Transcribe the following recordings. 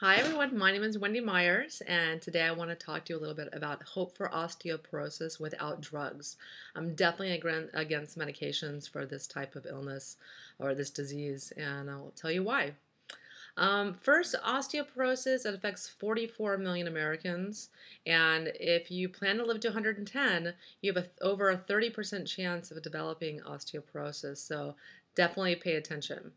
Hi everyone, my name is Wendy Myers and today I want to talk to you a little bit about hope for osteoporosis without drugs. I'm definitely against medications for this type of illness or this disease and I'll tell you why. Um, first, osteoporosis it affects 44 million Americans, and if you plan to live to 110, you have a, over a 30% chance of developing osteoporosis. So definitely pay attention.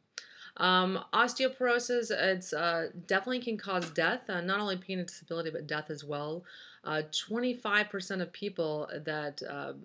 Um, osteoporosis, it's uh, definitely can cause death, uh, not only pain and disability, but death as well. 25% uh, of people that um,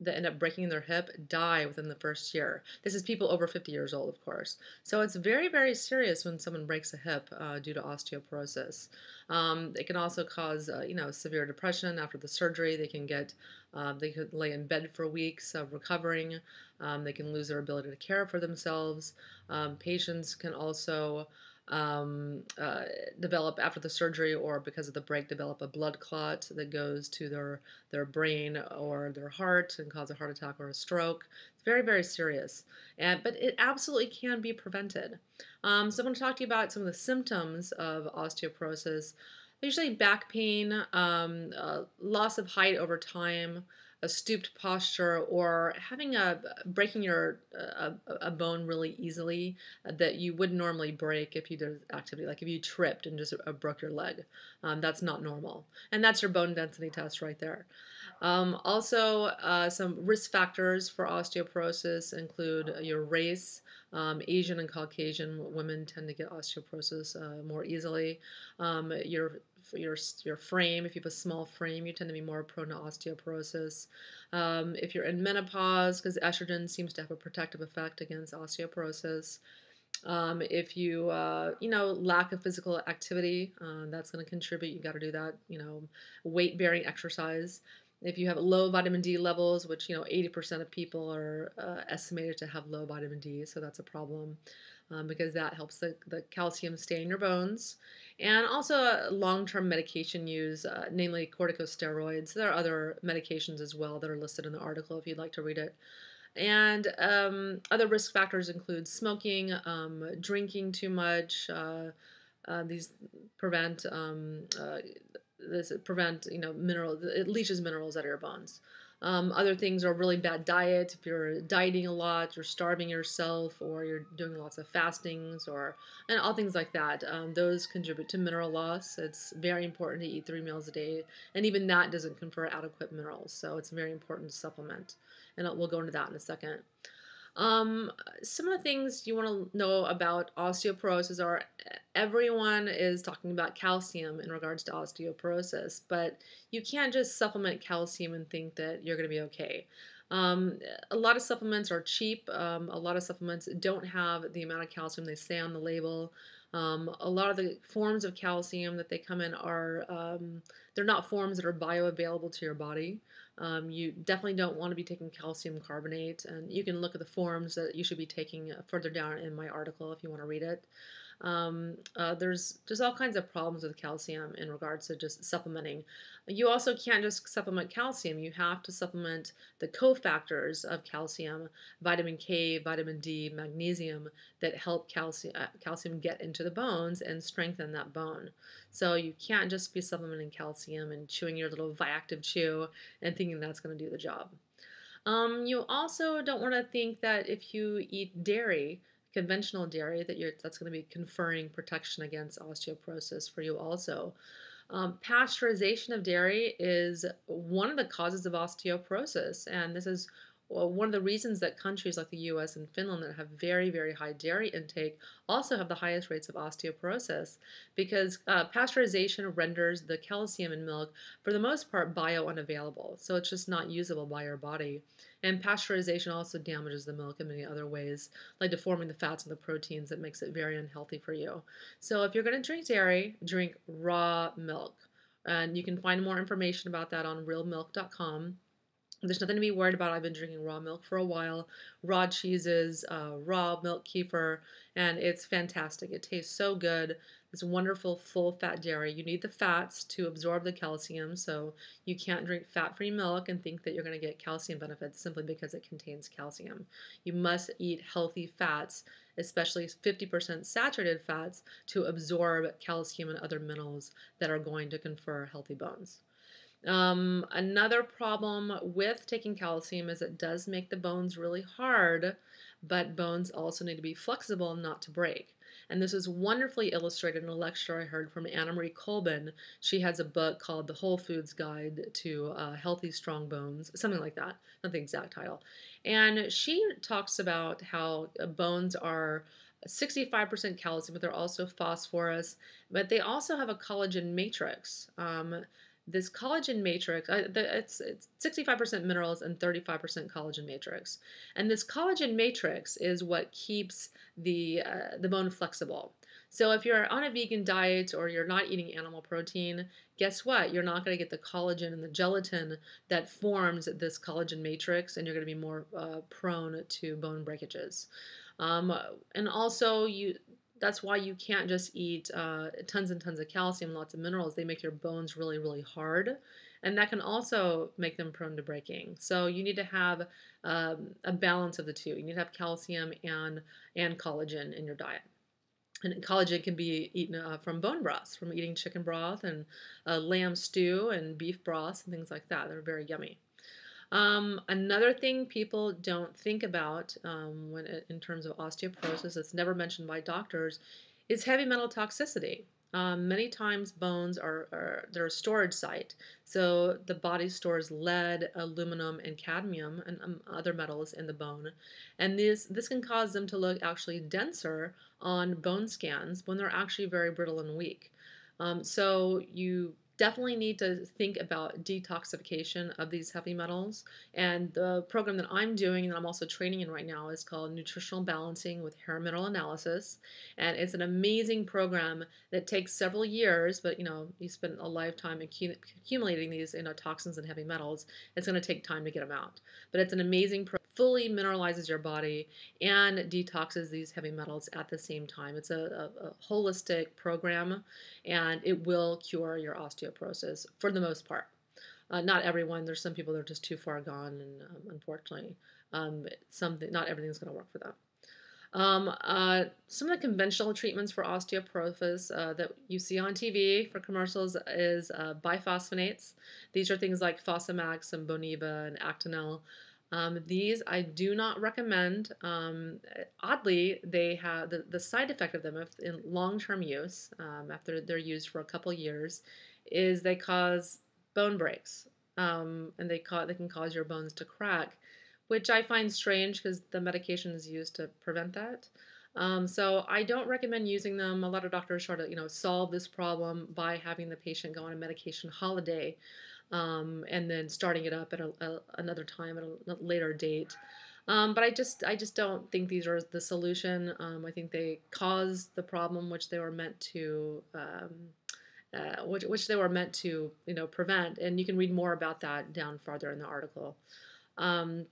that end up breaking their hip die within the first year. This is people over 50 years old, of course. So it's very, very serious when someone breaks a hip uh, due to osteoporosis. Um, it can also cause, uh, you know, severe depression after the surgery. They can get, uh, they could lay in bed for weeks of recovering. Um, they can lose their ability to care for themselves. Um, patients can also um, uh, develop after the surgery or because of the break develop a blood clot that goes to their their brain or their heart and cause a heart attack or a stroke. It's very very serious, and but it absolutely can be prevented. Um, so I'm going to talk to you about some of the symptoms of osteoporosis. Usually back pain, um, uh, loss of height over time a stooped posture or having a breaking your a, a bone really easily that you would normally break if you did activity like if you tripped and just uh, broke your leg. Um, that's not normal. And that's your bone density test right there. Um, also uh, some risk factors for osteoporosis include your race um, Asian and Caucasian women tend to get osteoporosis uh, more easily. Um, your your your frame, if you have a small frame, you tend to be more prone to osteoporosis. Um, if you're in menopause, because estrogen seems to have a protective effect against osteoporosis. Um, if you, uh, you know, lack of physical activity, uh, that's going to contribute. You got to do that, you know, weight bearing exercise. If you have low vitamin D levels, which you know 80% of people are uh, estimated to have low vitamin D, so that's a problem um, because that helps the, the calcium stay in your bones. And also uh, long-term medication use, uh, namely corticosteroids. There are other medications as well that are listed in the article if you'd like to read it. And um, other risk factors include smoking, um, drinking too much. Uh, uh, these prevent um, uh, this prevent you know mineral it leaches minerals out of your bones. Um, other things are really bad diet. If you're dieting a lot, you're starving yourself, or you're doing lots of fastings, or and all things like that. Um, those contribute to mineral loss. It's very important to eat three meals a day, and even that doesn't confer adequate minerals. So it's very important to supplement, and we'll go into that in a second. Um, some of the things you want to know about osteoporosis are everyone is talking about calcium in regards to osteoporosis, but you can't just supplement calcium and think that you're going to be okay. Um, a lot of supplements are cheap. Um, a lot of supplements don't have the amount of calcium they say on the label. Um, a lot of the forms of calcium that they come in are um, they're not forms that are bioavailable to your body. Um, you definitely don't want to be taking calcium carbonate, and you can look at the forms that you should be taking further down in my article if you want to read it. Um, uh, there's just all kinds of problems with calcium in regards to just supplementing. You also can't just supplement calcium. You have to supplement the cofactors of calcium, vitamin K, vitamin D, magnesium, that help calcium, uh, calcium get into the bones and strengthen that bone. So you can't just be supplementing calcium and chewing your little Viactive chew and thinking that's going to do the job. Um, you also don't want to think that if you eat dairy, conventional dairy that you're that's going to be conferring protection against osteoporosis for you also. Um, pasteurization of dairy is one of the causes of osteoporosis, and this is one of the reasons that countries like the US and Finland that have very, very high dairy intake also have the highest rates of osteoporosis because uh, pasteurization renders the calcium in milk, for the most part, bio unavailable. So it's just not usable by your body. And pasteurization also damages the milk in many other ways, like deforming the fats and the proteins that makes it very unhealthy for you. So if you're going to drink dairy, drink raw milk. And you can find more information about that on realmilk.com. There's nothing to be worried about. I've been drinking raw milk for a while, raw cheeses, uh, raw milk kefir, and it's fantastic. It tastes so good. It's wonderful full fat dairy. You need the fats to absorb the calcium, so you can't drink fat free milk and think that you're going to get calcium benefits simply because it contains calcium. You must eat healthy fats especially 50% saturated fats, to absorb calcium and other minerals that are going to confer healthy bones. Um, another problem with taking calcium is it does make the bones really hard, but bones also need to be flexible not to break. And this is wonderfully illustrated in a lecture I heard from Annemarie Colbin. She has a book called The Whole Foods Guide to uh, Healthy Strong Bones, something like that, not the exact title. And she talks about how uh, bones are 65% calcium, but they're also phosphorus, but they also have a collagen matrix. Um, this collagen matrix, uh, it's 65% minerals and 35% collagen matrix. And this collagen matrix is what keeps the, uh, the bone flexible. So if you're on a vegan diet or you're not eating animal protein, guess what? You're not going to get the collagen and the gelatin that forms this collagen matrix, and you're going to be more uh, prone to bone breakages. Um, and also, you that's why you can't just eat uh, tons and tons of calcium, lots of minerals. They make your bones really, really hard. And that can also make them prone to breaking. So you need to have um, a balance of the two. You need to have calcium and, and collagen in your diet. And collagen can be eaten uh, from bone broths, from eating chicken broth and uh, lamb stew and beef broths and things like that. They're very yummy. Um, another thing people don't think about um, when in terms of osteoporosis that's never mentioned by doctors is heavy metal toxicity. Um, many times bones are, are they're a storage site, so the body stores lead, aluminum, and cadmium and um, other metals in the bone, and this this can cause them to look actually denser on bone scans when they're actually very brittle and weak. Um, so you definitely need to think about detoxification of these heavy metals. And the program that I'm doing and I'm also training in right now is called Nutritional Balancing with Hair Mineral Analysis. And it's an amazing program that takes several years, but you know, you spend a lifetime accumulating these you know, toxins and heavy metals. It's going to take time to get them out. But it's an amazing program fully mineralizes your body and detoxes these heavy metals at the same time. It's a, a, a holistic program and it will cure your osteoporosis for the most part. Uh, not everyone. There's some people that are just too far gone, and um, unfortunately, um, something not everything's going to work for them. Um, uh, some of the conventional treatments for osteoporosis uh, that you see on TV for commercials is uh, biphosphonates. These are things like Fosamax and Boniva and Actonel. Um, these I do not recommend. Um, oddly, they have the, the side effect of them if in long-term use, um, after they're used for a couple years, is they cause bone breaks, um, and they ca- they can cause your bones to crack, which I find strange because the medication is used to prevent that. Um, so I don't recommend using them. A lot of doctors try to you know solve this problem by having the patient go on a medication holiday um, and then starting it up at a, a, another time at a later date. Um, but I just I just don't think these are the solution. Um, I think they cause the problem which they were meant to um, uh, which, which they were meant to you know prevent. And you can read more about that down farther in the article. Um,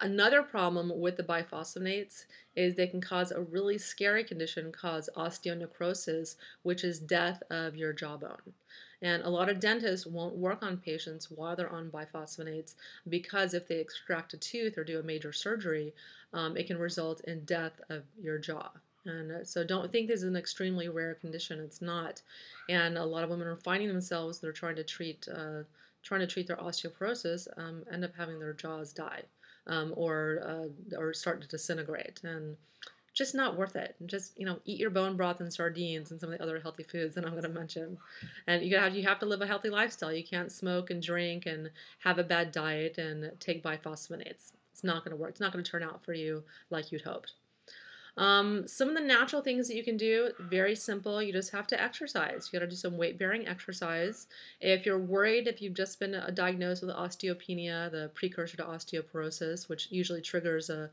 another problem with the biphosphonates is they can cause a really scary condition called osteonecrosis, which is death of your jawbone. And a lot of dentists won't work on patients while they're on biphosphonates because if they extract a tooth or do a major surgery, um, it can result in death of your jaw. And uh, so don't think this is an extremely rare condition. It's not. And a lot of women are finding themselves they're trying to treat uh, trying to treat their osteoporosis um, end up having their jaws die um, or uh, or start to disintegrate. And just not worth it. Just you know, eat your bone broth and sardines and some of the other healthy foods that I'm going to mention. And you have you have to live a healthy lifestyle. You can't smoke and drink and have a bad diet and take biphosphonates. It's not going to work. It's not going to turn out for you like you'd hoped. Um, some of the natural things that you can do, very simple. You just have to exercise. You got to do some weight bearing exercise. If you're worried, if you've just been uh, diagnosed with osteopenia, the precursor to osteoporosis, which usually triggers a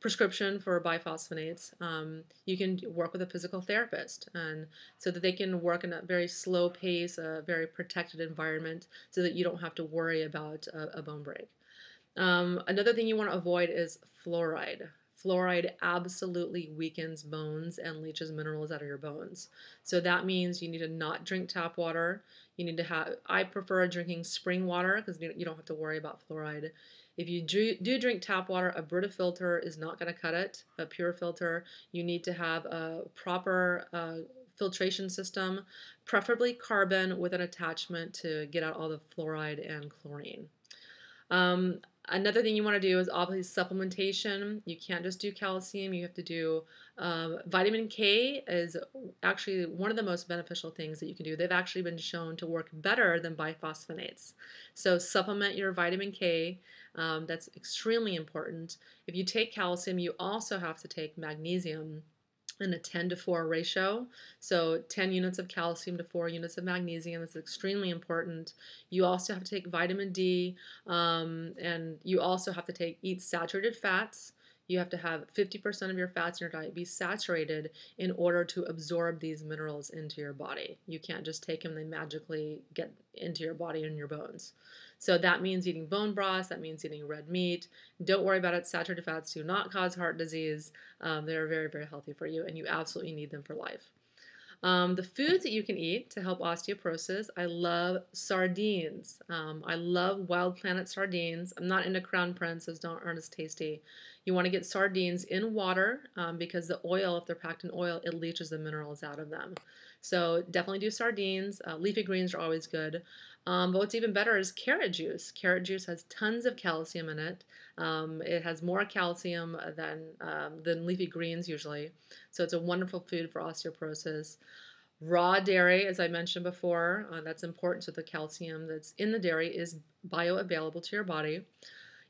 prescription for biphosphonates, um, you can work with a physical therapist, and so that they can work in a very slow pace, a very protected environment, so that you don't have to worry about a, a bone break. Um, another thing you want to avoid is fluoride. Fluoride absolutely weakens bones and leaches minerals out of your bones. So that means you need to not drink tap water. You need to have, I prefer drinking spring water because you don't have to worry about fluoride. If you do, do drink tap water, a Brita filter is not going to cut it. A PUR filter, you need to have a proper uh, filtration system, preferably carbon with an attachment to get out all the fluoride and chlorine. Um, Another thing you want to do is obviously supplementation. You can't just do calcium. You have to do um, vitamin K is actually one of the most beneficial things that you can do. They've actually been shown to work better than biphosphonates. So supplement your vitamin K. Um, that's extremely important. If you take calcium, you also have to take magnesium in a 10 to 4 ratio. So 10 units of calcium to 4 units of magnesium is extremely important. You also have to take vitamin D, um, and you also have to take eat saturated fats. You have to have 50% of your fats in your diet be saturated in order to absorb these minerals into your body. You can't just take them, they magically get into your body and your bones. So that means eating bone broth, that means eating red meat. Don't worry about it. Saturated fats do not cause heart disease. Um, they're very, very healthy for you, and you absolutely need them for life. Um, the foods that you can eat to help osteoporosis, I love sardines. Um, I love Wild Planet sardines. I'm not into Crown Princes, don't aren't as tasty. You want to get sardines in water um, because the oil, if they're packed in oil, it leaches the minerals out of them. So definitely do sardines. Uh, leafy greens are always good. Um, but what's even better is carrot juice. Carrot juice has tons of calcium in it. Um, it has more calcium than, um, than leafy greens usually. So it's a wonderful food for osteoporosis. Raw dairy, as I mentioned before, uh, that's important so the calcium that's in the dairy is bioavailable to your body.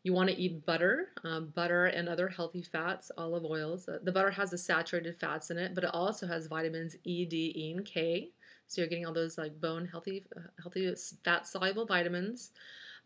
You want to eat butter, um, butter and other healthy fats, olive oils. Uh, the butter has the saturated fats in it, but it also has vitamins E, D, E, and K. So you're getting all those like bone healthy, healthy fat soluble vitamins.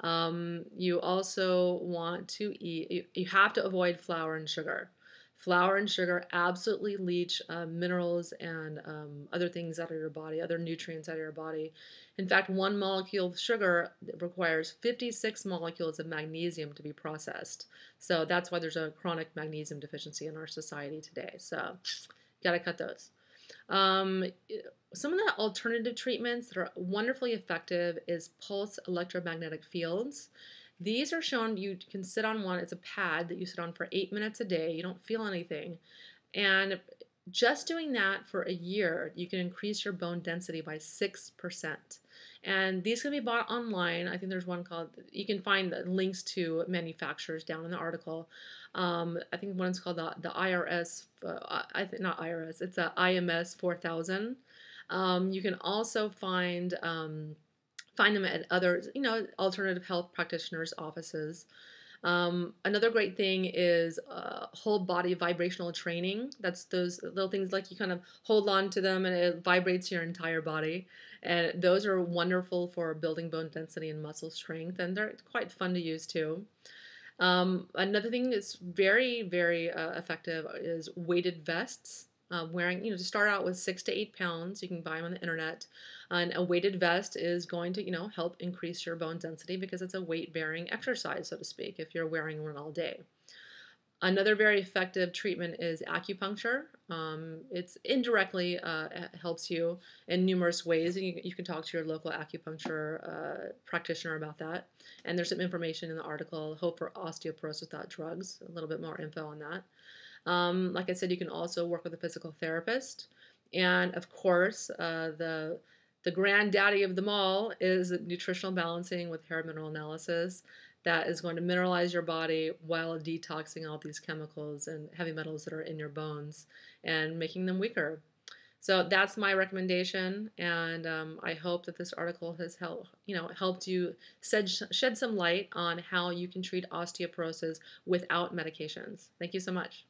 Um, you also want to eat. You, you, have to avoid flour and sugar. Flour and sugar absolutely leach uh, minerals and um, other things out of your body, other nutrients out of your body. In fact, one molecule of sugar requires 56 molecules of magnesium to be processed. So that's why there's a chronic magnesium deficiency in our society today. So, got to cut those. Um, some of the alternative treatments that are wonderfully effective is pulse electromagnetic fields. These are shown, you can sit on one, it's a pad that you sit on for eight minutes a day. You don't feel anything. And just doing that for a year, you can increase your bone density by 6%. And these can be bought online. I think there's one called, you can find the links to manufacturers down in the article. Um, I think one's called the, the IRS, uh, I think not IRS, it's a IMS 4000. Um, you can also find um, find them at other, you know, alternative health practitioners' offices. Um, another great thing is uh, whole body vibrational training. That's those little things like you kind of hold on to them and it vibrates your entire body. And those are wonderful for building bone density and muscle strength, and they're quite fun to use too. Um, another thing that's very, very uh, effective is weighted vests. Uh, wearing, you know, to start out with six to eight pounds, you can buy them on the internet. And a weighted vest is going to, you know, help increase your bone density because it's a weight-bearing exercise, so to speak, if you're wearing one all day. Another very effective treatment is acupuncture. Um, it's indirectly uh, helps you in numerous ways. You, you, can talk to your local acupuncture uh, practitioner about that. And there's some information in the article, Hope for Osteoporosis Without Drugs, a little bit more info on that. Um, like I said, you can also work with a physical therapist. And of course, uh, the the granddaddy of them all is nutritional balancing with hair mineral analysis that is going to mineralize your body while detoxing all these chemicals and heavy metals that are in your bones and making them weaker. So that's my recommendation, and um, I hope that this article has helped you know helped you shed, shed some light on how you can treat osteoporosis without medications. Thank you so much.